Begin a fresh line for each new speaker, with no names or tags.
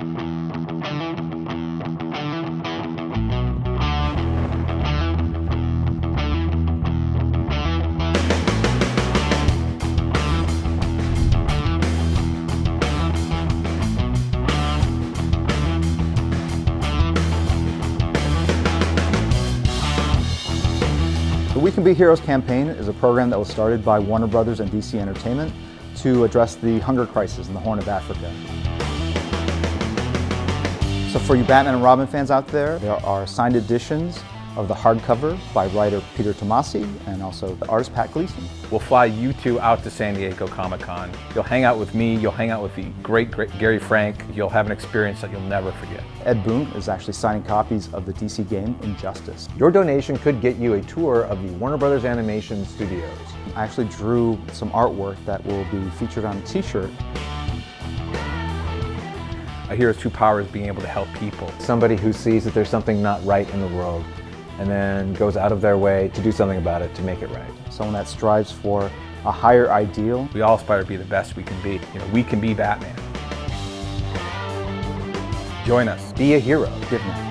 The We Can Be Heroes campaign is a program that was started by Warner Brothers and DC Entertainment to address the hunger crisis in the Horn of Africa. So for you Batman and Robin fans out there, there are signed editions of the hardcover by writer Peter Tomasi and also the artist Pat Gleason.
We'll fly you two out to San Diego Comic Con. You'll hang out with me, you'll hang out with the great, great Gary Frank. You'll have an experience that you'll never forget.
Ed Boon is actually signing copies of the DC game Injustice.
Your donation could get you a tour of the Warner Brothers Animation Studios.
I actually drew some artwork that will be featured on a t-shirt.
A hero's true power is being able to help people.
Somebody who sees that there's something not right in the world and then goes out of their way to do something about it to make it right.
Someone that strives for a higher ideal.
We all aspire to be the best we can be. You know, we can be Batman. Join us.
Be a hero.
Give me.